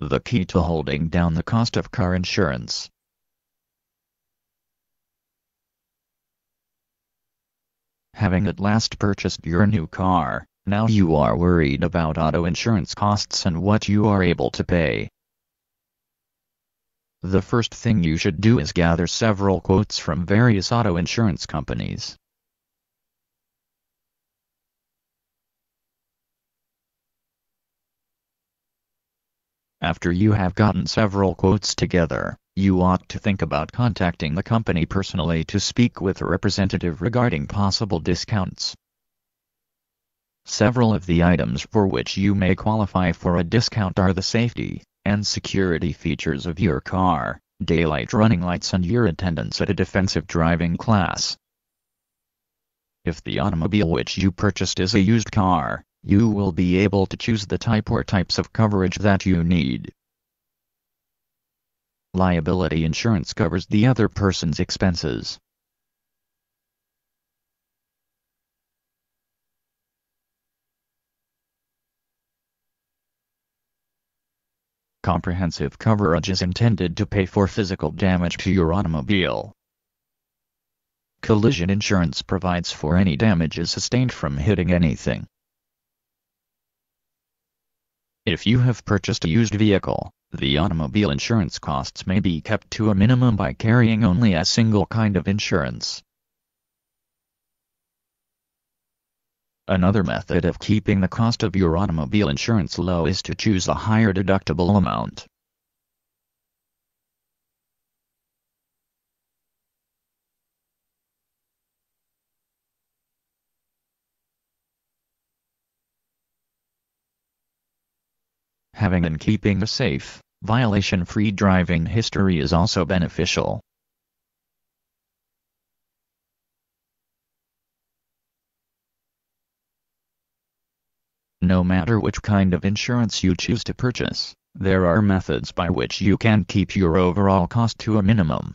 the key to holding down the cost of car insurance. Having at last purchased your new car, now you are worried about auto insurance costs and what you are able to pay. The first thing you should do is gather several quotes from various auto insurance companies. After you have gotten several quotes together, you ought to think about contacting the company personally to speak with a representative regarding possible discounts. Several of the items for which you may qualify for a discount are the safety and security features of your car, daylight running lights and your attendance at a defensive driving class. If the automobile which you purchased is a used car, you will be able to choose the type or types of coverage that you need. Liability insurance covers the other person's expenses. Comprehensive coverage is intended to pay for physical damage to your automobile. Collision insurance provides for any damages sustained from hitting anything. If you have purchased a used vehicle, the automobile insurance costs may be kept to a minimum by carrying only a single kind of insurance. Another method of keeping the cost of your automobile insurance low is to choose a higher deductible amount. Having and keeping a safe, violation-free driving history is also beneficial. No matter which kind of insurance you choose to purchase, there are methods by which you can keep your overall cost to a minimum.